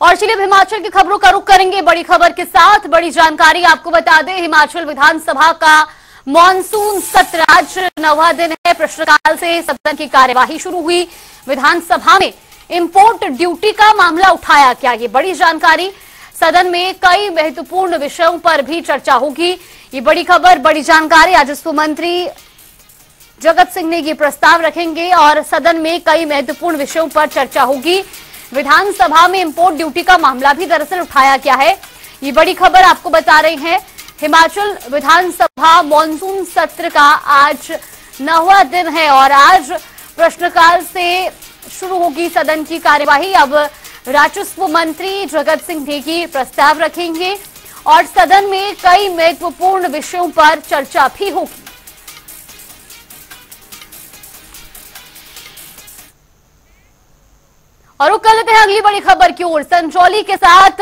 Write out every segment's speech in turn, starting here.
और चलिए हिमाचल की खबरों का रुख करेंगे। बड़ी खबर के साथ, बड़ी जानकारी आपको बता दें, हिमाचल विधानसभा का मॉनसून सत्र आज नवा दिन है। प्रश्नकाल से सदन की कार्यवाही शुरू हुई। विधानसभा में इंपोर्ट ड्यूटी का मामला उठाया क्या ये बड़ी जानकारी सदन में कई महत्वपूर्ण विषयों पर भी चर्चा होगी। ये बड़ी खबर, बड़ी जानकारी। राजस्व मंत्री जगत सिंह ने ये प्रस्ताव रखेंगे और सदन में कई महत्वपूर्ण विषयों पर चर्चा होगी। विधानसभा में इंपोर्ट ड्यूटी का मामला भी दरअसल उठाया गया है। ये बड़ी खबर आपको बता रहे हैं। हिमाचल विधानसभा मॉनसून सत्र का आज नौवा दिन है और आज प्रश्नकाल से शुरू होगी सदन की कार्यवाही। अब राजस्व मंत्री जगत सिंह नेगी प्रस्ताव रखेंगे और सदन में कई महत्वपूर्ण विषयों पर चर्चा भी होगी। और वो कल हैं अगली बड़ी खबर की ओर, संजौली के साथ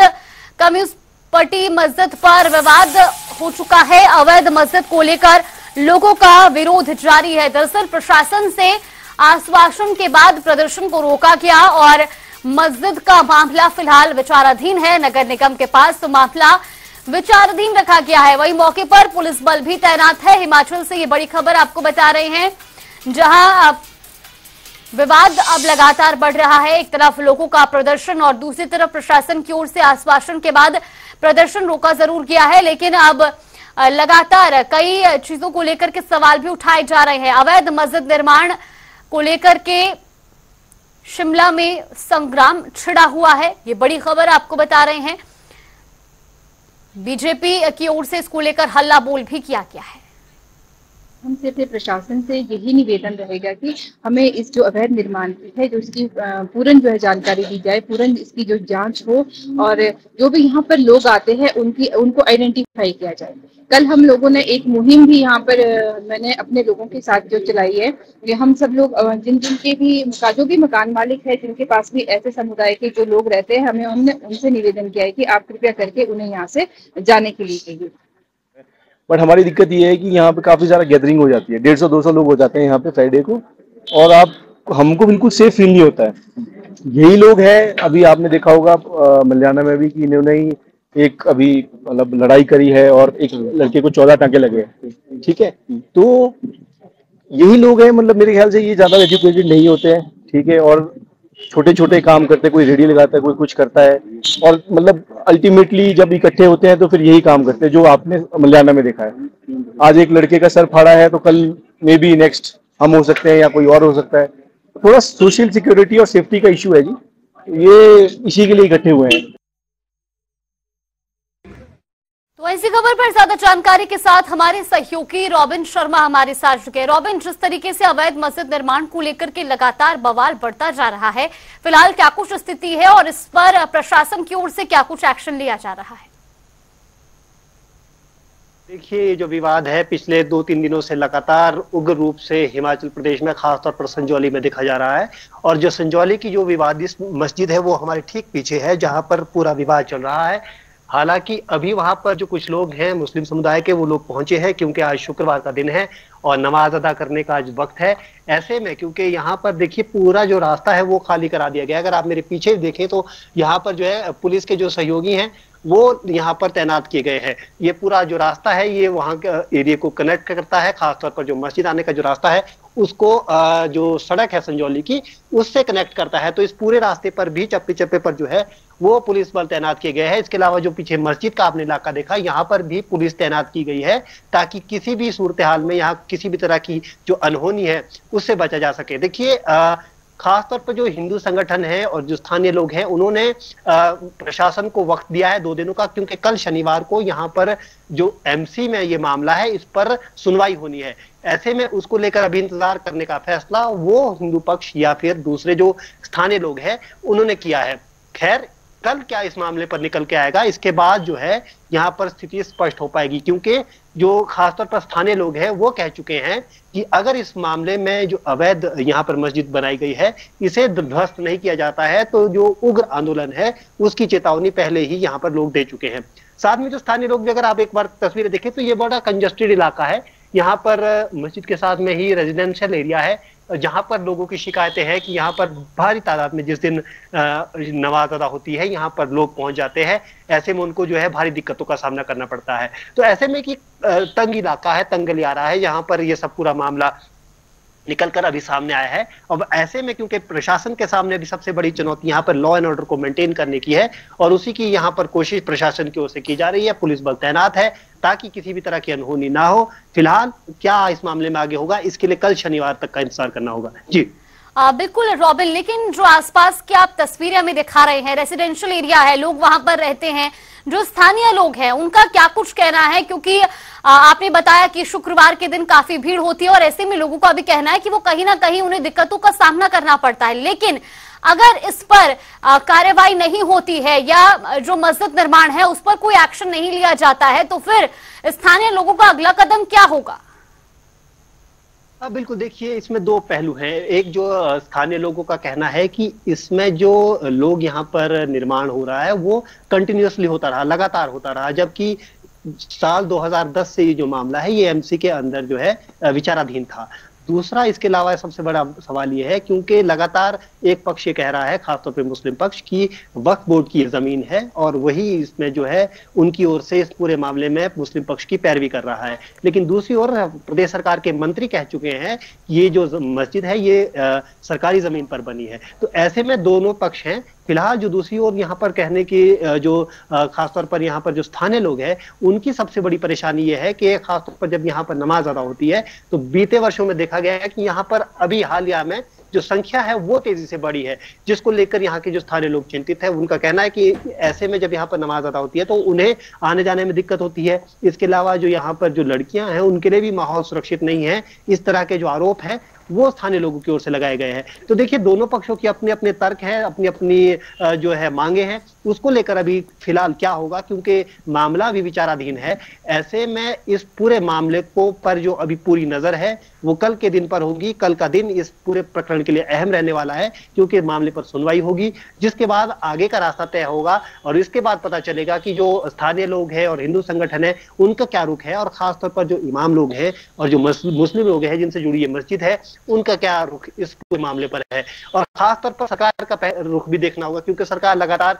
कम्युनिस्ट पार्टी मस्जिद पर विवाद हो चुका है। अवैध मस्जिद को लेकर लोगों का विरोध जारी है। दरअसल प्रशासन से आश्वासन के बाद प्रदर्शन को रोका गया और मस्जिद का मामला फ़िलहाल विचाराधीन है। नगर निगम के पास तो मामला विचाराधीन रखा गया है। वही मौके पर पुलिस बल भी तैनात है। हिमाचल से ये बड़ी खबर आपको बता रहे हैं, जहाँ विवाद अब लगातार बढ़ रहा है। एक तरफ़ लोगों का प्रदर्शन और दूसरी तरफ़ प्रशासन की ओर से आश्वासन के बाद प्रदर्शन रोका ज़रूर गया है, लेकिन अब लगातार कई चीज़ों को लेकर के सवाल भी उठाए जा रहे हैं। अवैध मस्जिद निर्माण को लेकर के शिमला में संग्राम छिड़ा हुआ है। ये बड़ी खबर आपको बता रहे हैं। बीजेपी की ओर से इसको लेकर हल्ला बोल भी किया गया है। हम सिर्फ़ प्रशासन से यही निवेदन रहेगा कि हमें इस जो अवैध निर्माण की है, जो इसकी पूर्ण जो है जानकारी दी जाए पूर्ण इसकी जो जाँच हो और जो भी यहाँ पर लोग आते हैं, उनकी, उनको आइडेंटिफाई किया जाए। कल हम लोगों ने एक मुहिम भी यहाँ पर मैंने अपने लोगों के साथ जो चलाई है, कि हम सब लोग जिन जिनके भी जो भी मकान मालिक है, जिनके पास भी ऐसे समुदाय के जो लोग रहते हैं, हमें हमने उनसे निवेदन किया है कि आप कृपया करके उन्हें यहाँ से जाने के लिए कहिए। बट हमारी दिक्कत ये है कि यहाँ पे काफ़ी सारा गैदरिंग हो जाती है। डेढ़ सौ, दो सौ लोग हो जाते हैं यहाँ पे फ्राइडे को। और आप, हमको बिल्कुल सेफ़ फील नहीं होता है। यही लोग हैं, अभी आपने देखा होगा मलयाना में भी कि इन्होंने ही एक अभी मतलब लड़ाई करी है और एक लड़के को चौदह टांके लगे ठीक है? तो यही लोग हैं मतलब मेरे ख्याल से ये ज़्यादा एजुकेटेड नहीं होते हैं। ठीक है? और छोटे छोटे काम करते, कोई रेडी लगाता है, कोई कुछ करता है। और मतलब अल्टीमेटली जब इकट्ठे होते हैं तो फिर यही काम करते हैं, जो आपने मल्याना में देखा है। आज एक लड़के का सर फाड़ा है तो कल मे बी नेक्स्ट हम हो सकते हैं या कोई और हो सकता है। थोड़ा सोशल सिक्योरिटी और सेफ्टी का इश्यू है जी। ये इसी के लिए इकट्ठे हुए हैं। तो ऐसी खबर पर ज़्यादा जानकारी के साथ हमारे सहयोगी रॉबिन शर्मा हमारे साथ चुके रॉबिन, जिस तरीके से अवैध मस्जिद निर्माण को लेकर के लगातार बवाल बढ़ता जा रहा है, फ़िलहाल क्या कुछ स्थिति है और इस पर प्रशासन की ओर से क्या कुछ एक्शन लिया जा रहा है? देखिए, ये जो विवाद है, पिछले दो तीन दिनों से लगातार उग्र रूप से हिमाचल प्रदेश में, खासतौर पर संजौली में देखा जा रहा है। और जो संजौली की जो विवादित मस्जिद है, वो हमारे ठीक पीछे है, जहाँ पर पूरा विवाद चल रहा है। हालाँकि अभी वहाँ पर जो कुछ लोग हैं, मुस्लिम समुदाय के, वो लोग पहुँचे हैं, क्योंकि आज शुक्रवार का दिन है और नमाज़ अदा करने का आज वक्त है। ऐसे में क्योंकि यहाँ पर देखिए, पूरा जो रास्ता है, वो खाली करा दिया गया अगर आप मेरे पीछे देखें तो यहाँ पर जो है, पुलिस के जो सहयोगी हैं, वो यहाँ पर तैनात किए गए हैं। ये पूरा जो रास्ता है, ये वहाँ के एरिया को कनेक्ट करता है, खासतौर पर जो मस्जिद आने का जो रास्ता है उसको जो सड़क है संजौली की, उससे कनेक्ट करता है। तो इस पूरे रास्ते पर भी चप्पे चप्पे पर जो है, वो पुलिस बल तैनात किए गए हैं। इसके अलावा जो पीछे मस्जिद का आपने इलाका देखा, यहाँ पर भी पुलिस तैनात की गई है, ताकि किसी भी सूरत हाल में यहाँ किसी भी तरह की जो अनहोनी है, उससे बचा जा सके। देखिए खासतौर पर जो हिंदू संगठन है और जो स्थानीय लोग हैं, उन्होंने प्रशासन को वक्त दिया है दो दिनों का, क्योंकि कल शनिवार को यहाँ पर जो एमसी में ये मामला है, इस पर सुनवाई होनी है। ऐसे में उसको लेकर अभी इंतज़ार करने का फैसला वो हिंदू पक्ष या फिर दूसरे जो स्थानीय लोग हैं, उन्होंने किया है। खैर, कल क्या इस मामले पर निकल के आएगा, इसके बाद जो है यहाँ पर स्थिति स्पष्ट हो पाएगी, क्योंकि जो खासतौर पर स्थानीय लोग हैं, वो कह चुके हैं कि अगर इस मामले में जो अवैध यहाँ पर मस्जिद बनाई गई है, इसे ध्वस्त नहीं किया जाता है तो जो उग्र आंदोलन है, उसकी चेतावनी पहले ही यहाँ पर लोग दे चुके हैं। साथ में जो स्थानीय लोग भी, अगर आप एक बार तस्वीरें देखें तो ये बड़ा कंजस्टेड इलाका है। यहाँ पर मस्जिद के साथ में ही रेजिडेंशियल एरिया है, जहाँ पर लोगों की शिकायतें हैं कि यहाँ पर भारी तादाद में जिस दिन नमाज़ अदा होती है, यहाँ पर लोग पहुँच जाते हैं। ऐसे में उनको जो है भारी दिक्कतों का सामना करना पड़ता है। तो ऐसे में कि तंग इलाका है, तंग रहा है, यहाँ पर यह सब पूरा मामला निकल कर अभी सामने आया है। और ऐसे में क्योंकि प्रशासन के सामने भी सबसे बड़ी चुनौती यहाँ पर लॉ एंड ऑर्डर को मेंटेन करने की है और उसी की यहाँ पर कोशिश प्रशासन की ओर से की जा रही है। पुलिस बल तैनात है ताकि किसी भी तरह की अनहोनी ना हो। फ़िलहाल क्या इस मामले में आगे होगा, इसके लिए कल शनिवार तक का इंतज़ार करना होगा। जी। आ, बिल्कुल रॉबिन लेकिन जो आसपास की आप तस्वीरें हमें दिखा रहे हैं रेसिडेंशियल एरिया है लोग वहाँ पर रहते हैं जो स्थानीय लोग हैं उनका क्या कुछ कहना है? क्योंकि आ, आपने बताया कि शुक्रवार के दिन काफ़ी भीड़ होती है और ऐसे में लोगों का भी कहना है कि वो कहीं ना कहीं उन्हें दिक्कतों का सामना करना पड़ता है। लेकिन अगर इस पर कार्यवाही नहीं होती है या जो मस्जिद निर्माण है उस पर कोई एक्शन नहीं लिया जाता है तो फिर स्थानीय लोगों का अगला कदम क्या होगा? बिल्कुल, देखिए, इसमें दो पहलू हैं। एक जो स्थानीय लोगों का कहना है कि इसमें जो लोग यहाँ पर निर्माण हो रहा है, वो कंटिन्यूसली होता रहा, लगातार होता रहा, जबकि साल 2010 से ये जो मामला है, ये एमसी के अंदर जो है विचाराधीन था। दूसरा इसके अलावा सबसे बड़ा सवाल ये है क्योंकि लगातार एक पक्ष ये कह रहा है खासतौर पे मुस्लिम पक्ष की वक्फ बोर्ड की ज़मीन है और वही इसमें जो है उनकी ओर से इस पूरे मामले में मुस्लिम पक्ष की पैरवी कर रहा है। लेकिन दूसरी ओर प्रदेश सरकार के मंत्री कह चुके हैं ये जो मस्जिद है ये आ, सरकारी ज़मीन पर बनी है। तो ऐसे में दोनों पक्ष हैं फ़िलहाल जो दूसरी ओर यहाँ पर कहने की जो खासतौर पर यहाँ पर जो स्थानीय लोग हैं, उनकी सबसे बड़ी परेशानी यह है कि खासतौर पर जब यहाँ पर नमाज़ अदा होती है तो बीते वर्षों में देखा गया है कि यहाँ पर अभी हालिया में जो संख्या है वो तेज़ी से बढ़ी है, जिसको लेकर यहाँ के जो स्थानीय लोग चिंतित है, उनका कहना है कि ऐसे में जब यहाँ पर नमाज़ अदा होती है तो उन्हें आने जाने में दिक्कत होती है। इसके अलावा जो यहाँ पर जो लड़कियाँ हैं, उनके लिए भी माहौल सुरक्षित नहीं है। इस तरह के जो आरोप है वो स्थानीय लोगों की ओर से लगाए गए हैं। तो देखिए, दोनों पक्षों की अपने अपने तर्क है अपनी अपनी जो है मांगे हैं। उसको लेकर अभी फ़िलहाल क्या होगा, क्योंकि मामला अभी विचाराधीन है। ऐसे में इस पूरे मामले को पर जो अभी पूरी नज़र है वो कल के दिन पर होगी। कल का दिन इस पूरे प्रकरण के लिए अहम रहने वाला है, क्योंकि मामले पर सुनवाई होगी, जिसके बाद आगे का रास्ता तय होगा और इसके बाद पता चलेगा कि जो स्थानीय लोग हैं और हिंदू संगठन है, उनका क्या रुख है और खासतौर पर जो इमाम लोग हैं और जो मुस्लिम लोग हैं जिनसे जुड़ी ये मस्जिद है, उनका क्या रुख इस पूरे मामले पर है? और खासतौर पर सरकार का रुख भी देखना होगा, क्योंकि सरकार लगातार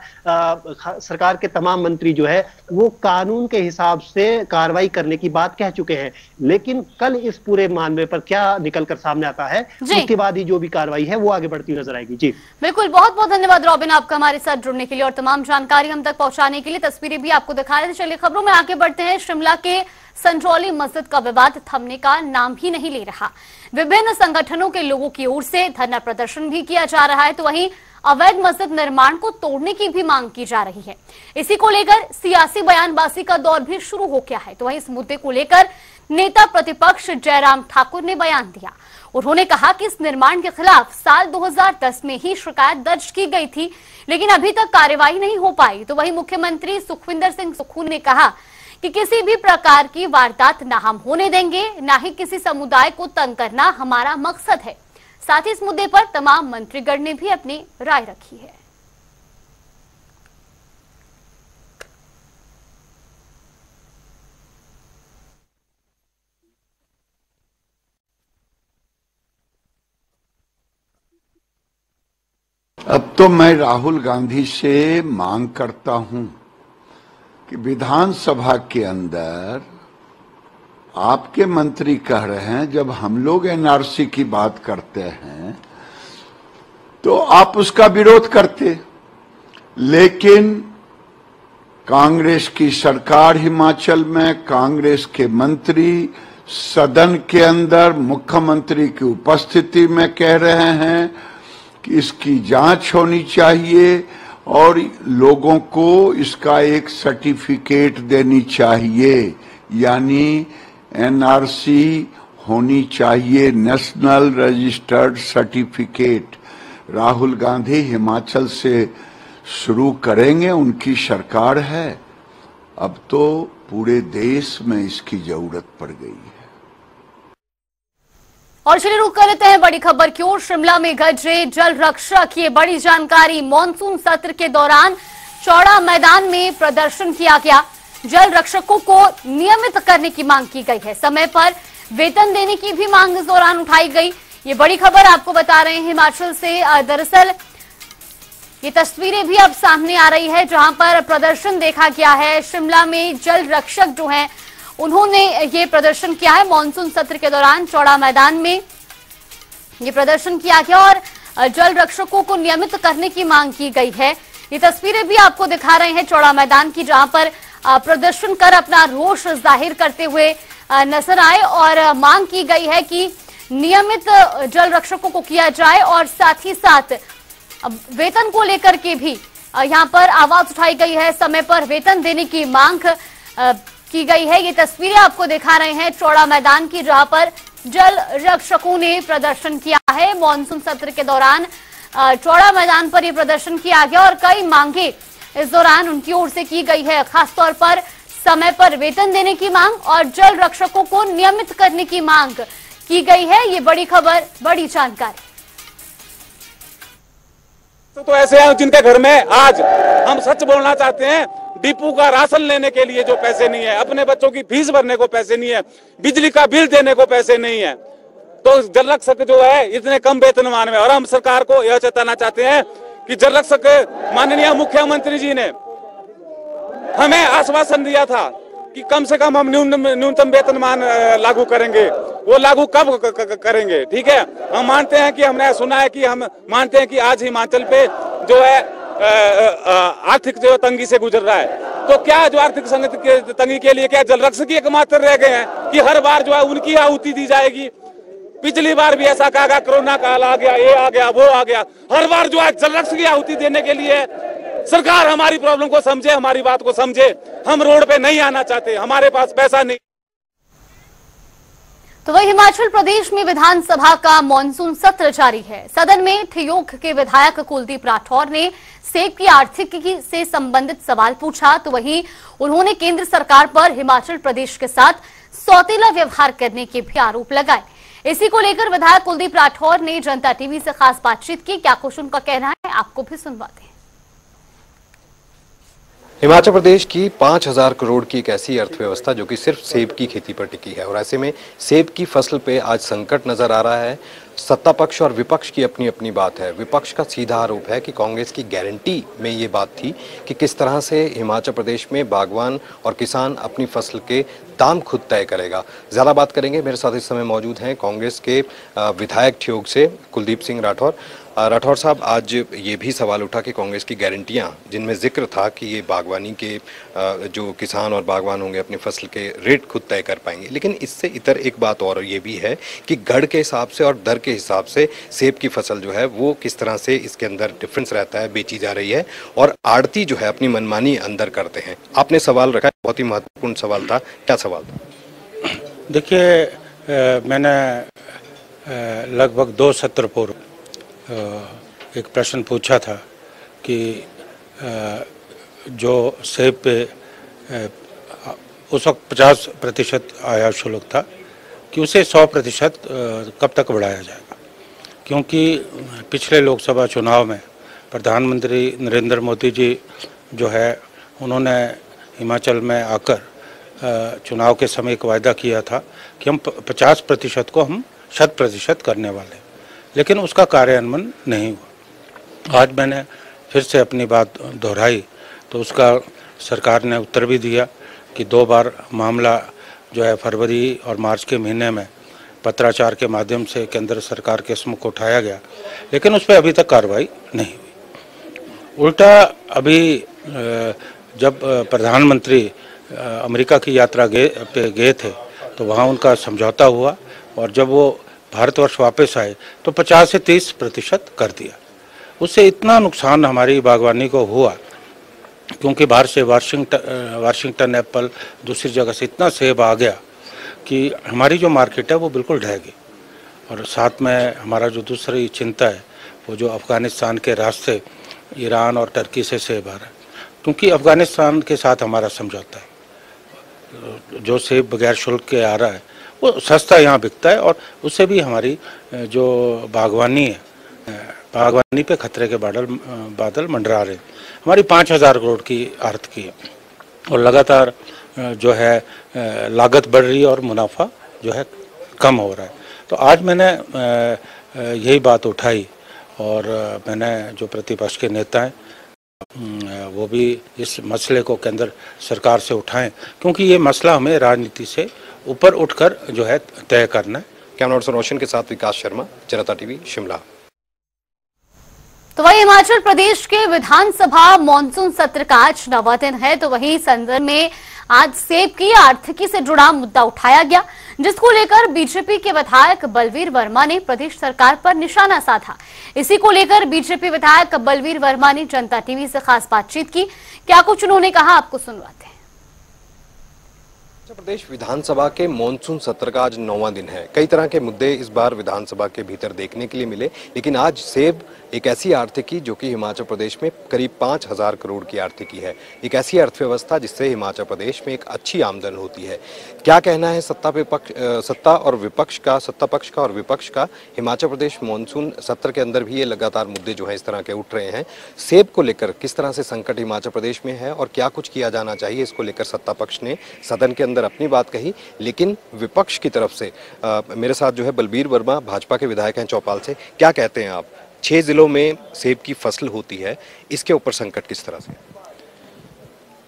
सरकार के तमाम मंत्री जो है, वो कानून के हिसाब से कार्रवाई करने की बात कह चुके हैं। लेकिन कल इस पूरे मामले पर क्या निकल कर सामने आता है उसके बाद ही जो भी कार्रवाई है वो आगे बढ़ती नज़र आएगी। जी। बिल्कुल बहुत बहुत धन्यवाद रॉबिन आपका हमारे साथ जुड़ने के लिए और तमाम जानकारी हम तक पहुँचाने के लिए। तस्वीरें भी आपको दिखा रहे थे। चलिए खबरों में आगे बढ़ते हैं। शिमला के संजौली मस्जिद का विवाद थमने का नाम ही नहीं ले रहा। विभिन्न संगठनों के लोगों की ओर से धरना प्रदर्शन भी किया जा रहा है। तो वहीं अवैध मस्जिद निर्माण को तोड़ने की भी मांग की जा रही है। इसी को लेकर सियासी बयानबाजी का दौर भी शुरू हो गया है। तो वहीं इस मुद्दे को लेकर नेता प्रतिपक्ष जयराम ठाकुर ने बयान दिया। उन्होंने कहा कि इस निर्माण के खिलाफ साल 2010 में ही शिकायत दर्ज की गई थी, लेकिन अभी तक कार्यवाही नहीं हो पाई। तो वहीं मुख्यमंत्री सुखविंदर सिंह सुखू ने कहा कि किसी भी प्रकार की वारदात ना हम होने देंगे, न ही किसी समुदाय को तंग करना हमारा मकसद है। साथ ही इस मुद्दे पर तमाम मंत्रीगण ने भी अपनी राय रखी है। अब तो मैं राहुल गांधी से मांग करता हूँ कि विधानसभा के अंदर आपके मंत्री कह रहे हैं, जब हम लोग एनआरसी की बात करते हैं तो आप उसका विरोध करते। लेकिन कांग्रेस की सरकार हिमाचल में, कांग्रेस के मंत्री सदन के अंदर, मुख्यमंत्री की उपस्थिति में कह रहे हैं कि इसकी जाँच होनी चाहिए और लोगों को इसका एक सर्टिफिकेट देनी चाहिए, यानी एनआरसी होनी चाहिए national registered certificate Rahul Gandhi Himachal से शुरू करेंगे, उनकी सरकार है। अब तो पूरे देश में इसकी ज़रूरत पड़ गई है। और चलिए रुक कर लेते हैं बड़ी खबर की ओर। शिमला में गजरे, जल रक्षा की बड़ी जानकारी। मानसून सत्र के दौरान चौड़ा मैदान में प्रदर्शन किया गया। जल रक्षकों को नियमित करने की मांग की गई है। समय पर वेतन देने की भी मांग इस दौरान उठाई गई। ये बड़ी खबर आपको बता रहे हैं हिमाचल से। दरअसल ये तस्वीरें भी अब सामने आ रही है, जहाँ पर प्रदर्शन देखा गया है। शिमला में जल रक्षक जो हैं, उन्होंने ये प्रदर्शन किया है मानसून सत्र के दौरान चौड़ा मैदान में। ये प्रदर्शन किया गया और जल रक्षकों को नियमित करने की मांग की गई है। ये तस्वीरें भी आपको दिखा रहे हैं चौड़ा मैदान की, जहाँ पर प्रदर्शन कर अपना रोष ज़ाहिर करते हुए नज़र आए और मांग की गई है कि नियमित जल रक्षकों को किया जाए और साथ ही साथ वेतन को लेकर के भी यहाँ पर आवाज़ उठाई गई है। समय पर वेतन देने की मांग की गई है। ये तस्वीरें आपको दिखा रहे हैं चौड़ा मैदान की, जहाँ पर जल रक्षकों ने प्रदर्शन किया है। मानसून सत्र के दौरान चौड़ा मैदान पर ये प्रदर्शन किया गया और कई मांगे इस दौरान उनकी ओर से की गई है खासतौर पर समय पर वेतन देने की मांग और जल रक्षकों को नियमित करने की मांग की गई है। ये बड़ी खबर बड़ी जानकारी। तो, तो ऐसे हैं जिनके घर में आज हम सच बोलना चाहते हैं डिपू का राशन लेने के लिए जो पैसे नहीं है अपने बच्चों की फ़ीस भरने को पैसे नहीं है बिजली का बिल देने को पैसे नहीं है। तो जल रक्षक जो है इतने कम वेतनमान में और हम सरकार को यह चेताना चाहते हैं कि जल रक्षक माननीय मुख्यमंत्री जी ने हमें आश्वासन दिया था कि कम से कम हम न्यूनतम वेतनमान अ, लागू करेंगे। वो लागू कब क- क- करेंगे? ठीक है? हम मानते हैं कि हमने सुना है कि हम मानते हैं कि आज हिमाचल पे जो है आर्थिक जो तंगी से गुजर रहा है। तो क्या जो आर्थिक संगति के तंगी के लिए क्या जल रक्षक ही एकमात्र रह गए हैं कि हर बार जो है उनकी आहुति दी जाएगी? पिछली बार भी ऐसा कहा गया, कोरोना काल आ गया, ये आ गया, वो आ गया। हर बार जो है जल रक्षक की आहुति देने के लिए, सरकार हमारी प्रॉब्लम को समझे, हमारी बात को समझे। हम रोड पे नहीं आना चाहते, हमारे पास पैसा नहीं। तो वही हिमाचल प्रदेश में विधानसभा का मानसून सत्र जारी है। सदन में ठियोग के विधायक कुलदीप राठौर ने सेब की आर्थिकी से संबंधित सवाल पूछा। तो वहीं उन्होंने केंद्र सरकार पर हिमाचल प्रदेश के साथ सौतेला व्यवहार करने के भी आरोप लगाए। इसी को लेकर विधायक कुलदीप राठौर ने जनता टीवी से खास बातचीत की। क्या कुछ उनका कहना है, आपको भी सुनवाते हैं। हिमाचल प्रदेश की 5000 करोड़ की एक ऐसी अर्थव्यवस्था जो कि सिर्फ़ सेब की खेती पर टिकी है और ऐसे में सेब की फ़सल पे आज संकट नज़र आ रहा है। सत्ता पक्ष और विपक्ष की अपनी अपनी बात है। विपक्ष का सीधा आरोप है कि कांग्रेस की गारंटी में ये बात थी कि किस तरह से हिमाचल प्रदेश में बागवान और किसान अपनी फ़सल के दाम खुद तय करेगा। ज़्यादा बात करेंगे। मेरे साथ इस समय मौजूद हैं कांग्रेस के विधायक ठियोग से कुलदीप सिंह राठौर। राठौर साहब, आज ये भी सवाल उठा कि कांग्रेस की गारंटियाँ, जिनमें ज़िक्र था कि ये बागवानी के जो किसान और बागवान होंगे, अपनी फ़सल के रेट खुद तय कर पाएँगे। लेकिन इससे इतर एक बात और ये भी है कि गढ़ के हिसाब से और दर के हिसाब से सेब की फ़सल जो है, वो किस तरह से इसके अंदर डिफरेंस रहता है, बेची जा रही है और आड़ती जो है, अपनी मनमानी अंदर करते हैं। आपने सवाल रखा, बहुत ही महत्वपूर्ण सवाल था। क्या सवाल था? देखिए मैंने लगभग दो सत्र पूर्व एक प्रश्न पूछा था कि जो सेब पे उस वक्त पचास प्रतिशत आयात शुल्क था, कि उसे सौ प्रतिशत कब तक बढ़ाया जाएगा क्योंकि पिछले लोकसभा चुनाव में प्रधानमंत्री नरेंद्र मोदी जी जो है, उन्होंने हिमाचल में आकर चुनाव के समय एक वायदा किया था कि हम पचास प्रतिशत को हम शत प्रतिशत करने वाले। लेकिन उसका कार्यान्वयन नहीं हुआ। आज मैंने फिर से अपनी बात दोहराई तो उसका सरकार ने उत्तर भी दिया कि दो बार मामला जो है फरवरी और मार्च के महीने में पत्राचार के माध्यम से केंद्र सरकार के सम्मुख उठाया गया, लेकिन उस पर अभी तक कार्रवाई नहीं हुई। उल्टा अभी जब प्रधानमंत्री अमेरिका की यात्रा गए पे गए थे तो वहाँ उनका समझौता हुआ और जब वो भारतवर्ष वापस आए तो 50 से 30 प्रतिशत कर दिया। उससे इतना नुकसान हमारी बागवानी को हुआ, क्योंकि बाहर से वाशिंगटन वाशिंगटन एप्पल, दूसरी जगह से इतना सेब आ गया कि हमारी जो मार्केट है वो बिल्कुल ढह गई। और साथ में हमारा जो दूसरी चिंता है, वो जो अफ़गानिस्तान के रास्ते, ईरान और टर्की से सेब आ रहा है, क्योंकि अफ़गानिस्तान के साथ हमारा समझौता है। जो सेब बगैर शुल्क के आ रहा है वो सस्ता यहाँ बिकता है और उससे भी हमारी जो बागवानी है बागवानी पे खतरे के बादल बादल मंडरा रहे हैं। हमारी पाँच हज़ार करोड़ की अर्थ की है और लगातार जो है लागत बढ़ रही है और मुनाफा जो है कम हो रहा है तो आज मैंने यही बात उठाई और मैंने जो प्रतिपक्ष के नेता हैं वो भी इस मसले को केंद्र सरकार से उठाएँ, क्योंकि ये मसला हमें राजनीति से ऊपर उठकर जो है तय करना है। कैमरा पर्सन रोशन के साथ विकास शर्मा जनता टीवी शिमला। तो वही हिमाचल प्रदेश के विधानसभा मानसून सत्र का आज नवा दिन है तो वही संदर्भ में आज सेब की आर्थिकी से जुड़ा मुद्दा उठाया गया जिसको लेकर बीजेपी के विधायक बलवीर वर्मा ने प्रदेश सरकार पर निशाना साधा। इसी को लेकर बीजेपी विधायक बलवीर वर्मा ने जनता टीवी से खास बातचीत की। क्या कुछ उन्होंने कहा आपको सुनवाते हैं। प्रदेश विधानसभा के मॉनसून सत्र का आज नौवा दिन है। कई तरह के मुद्दे इस बार विधानसभा के भीतर देखने के लिए मिले, लेकिन आज सेब एक ऐसी आर्थिकी जो कि हिमाचल प्रदेश में करीब पाँच हज़ार करोड़ की आर्थिकी है। एक ऐसी अर्थव्यवस्था जिससे हिमाचल प्रदेश में एक अच्छी आमदन होती है। क्या कहना है सत्ता विपक्ष सत्ता और विपक्ष का, सत्ता पक्ष का और विपक्ष का? हिमाचल प्रदेश मानसून सत्र के अंदर भी ये लगातार मुद्दे जो है इस तरह के उठ रहे हैं। सेब को लेकर किस तरह से संकट हिमाचल प्रदेश में है और क्या कुछ किया जाना चाहिए? इसको लेकर सत्ता पक्ष ने सदन के अंदर अपनी बात कही, लेकिन विपक्ष की तरफ़ से मेरे साथ जो है बलबीर वर्मा, भाजपा के विधायक हैं चौपाल से। क्या कहते हैं आप? छह जिलों में सेब की फ़सल होती है, इसके ऊपर संकट किस तरह से?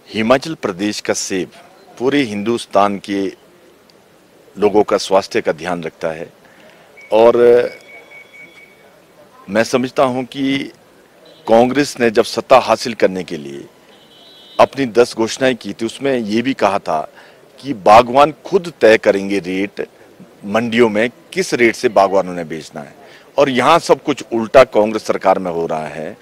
हिमाचल प्रदेश का सेब पूरे हिंदुस्तान के लोगों का स्वास्थ्य का ध्यान रखता है। और, मैं समझता हूँ कि कांग्रेस ने जब सत्ता हासिल करने के लिए अपनी दस घोषणाएँ की थी, उसमें ये भी कहा था कि बागवान खुद तय करेंगे रेट मंडियों में किस रेट से बागवानों ने बेचना है। और यहाँ सब कुछ उल्टा कांग्रेस सरकार में हो रहा है।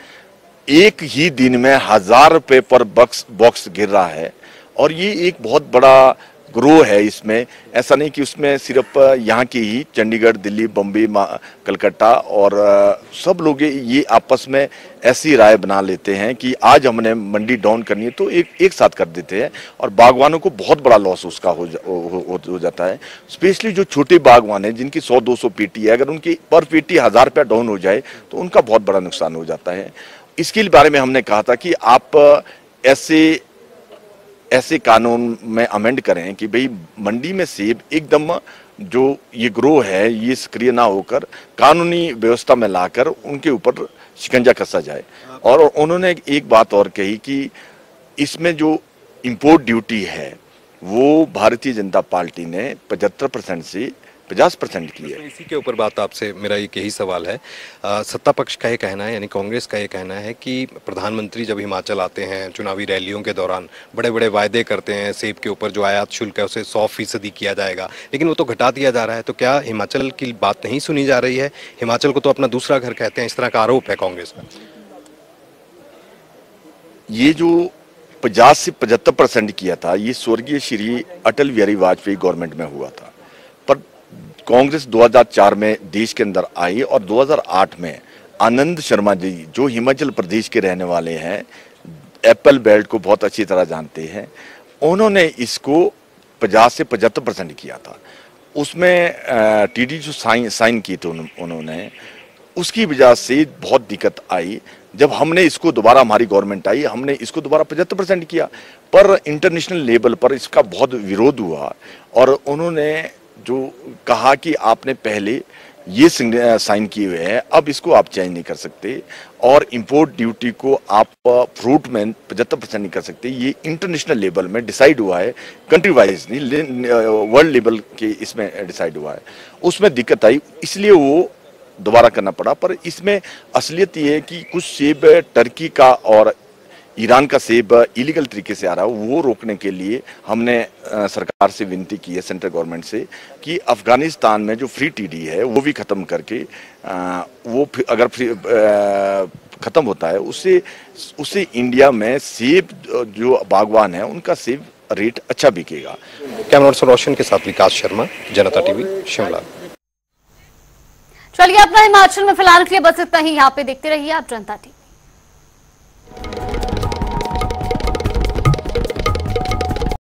एक ही दिन में हज़ार रुपए पर बक्स, बॉक्स गिर रहा है। और ये एक बहुत बड़ा ग्रो है इसमें। ऐसा नहीं कि उसमें सिर्फ़ यहाँ के ही चंडीगढ़ दिल्ली बम्बई कलकत्ता और सब लोग ये- आपस में ऐसी राय बना लेते हैं कि आज हमने मंडी डाउन करनी है तो एक एक साथ कर देते हैं और बागवानों को बहुत बड़ा लॉस उसका हो, जा, हो, हो, हो जाता है। स्पेशली जो छोटे बागवान हैं जिनकी 100-200 पेटी है अगर उनकी पर पेटी हज़ार रुपया डाउन हो जाए तो उनका बहुत बड़ा नुकसान हो जाता है। इसके बारे में हमने कहा था कि आप ऐसे ऐसे कानून में अमेंड करें कि भाई मंडी में सेब एकदम जो ये ग्रो है ये सक्रिय ना होकर कानूनी व्यवस्था में लाकर उनके ऊपर शिकंजा कसा जाए। और उन्होंने एक- बात और कही कि इसमें जो इंपोर्ट ड्यूटी है वो भारतीय जनता पार्टी ने 75 परसेंट से 50 परसेंट की है इसी के ऊपर बात आपसे मेरा एक यही सवाल है। अ, सत्ता पक्ष का ये कहना है यानी कांग्रेस का ये कहना है कि प्रधानमंत्री जब हिमाचल आते हैं चुनावी रैलियों के दौरान बड़े बड़े वायदे करते हैं सेब के ऊपर जो आयात शुल्क है उसे सौ फ़ीसदी किया जाएगा। लेकिन वो तो घटा दिया जा रहा है तो क्या हिमाचल की बात नहीं सुनी जा रही है? हिमाचल को तो अपना दूसरा घर कहते हैं इस तरह का आरोप है कांग्रेस का ये जो 50 से 75 परसेंट किया था ये स्वर्गीय श्री अटल बिहारी वाजपेयी गवर्नमेंट में हुआ था। कांग्रेस 2004 में देश के अंदर आई और 2008 में आनंद शर्मा जी, जो हिमाचल प्रदेश के रहने वाले हैं एप्पल बेल्ट को बहुत अच्छी तरह जानते हैं, उन्होंने इसको 50 से 75 परसेंट किया था। उसमें टीडी जो साइन साइन किए थे उन- उन्होंने, उसकी वजह से बहुत दिक्कत आई। जब हमने इसको दोबारा, हमारी गवर्नमेंट आई, हमने इसको दोबारा पचहत्तर परसेंट किया। पर इंटरनेशनल लेवल पर इसका बहुत विरोध हुआ और उन्होंने जो कहा कि आपने पहले ये साइन किए हुए हैं, अब इसको आप चेंज नहीं कर सकते और इंपोर्ट ड्यूटी को आप फ्रूट में पचहत्तर परसेंट नहीं कर सकते। ये इंटरनेशनल लेवल में डिसाइड हुआ है कंट्री वाइज नहीं वर्ल्ड लेवल के इसमें डिसाइड हुआ है। उसमें दिक्कत आई, इसलिए वो दोबारा करना पड़ा, पर इसमें असलियत ये है कि कुछ सेब टर्की का और ईरान का सेब इलीगल तरीके से आ रहा है वो रोकने के लिए हमने सरकार से विनती की है सेंट्रल गवर्नमेंट से कि अफ़गानिस्तान में जो फ्री टीडी है वो भी खत्म करके वो अगर फ्री खत्म होता है उससे उससे इंडिया में सेब जो बागवान है उनका सेब रेट अच्छा बिकेगा। कैमरा रोशन के साथ विकास शर्मा जनता टीवी शिमला। चलिए अपना हिमाचल में फ़िलहाल के लिए बस इतना ही यहाँ पे देखते रहिए आप जनता टीवी।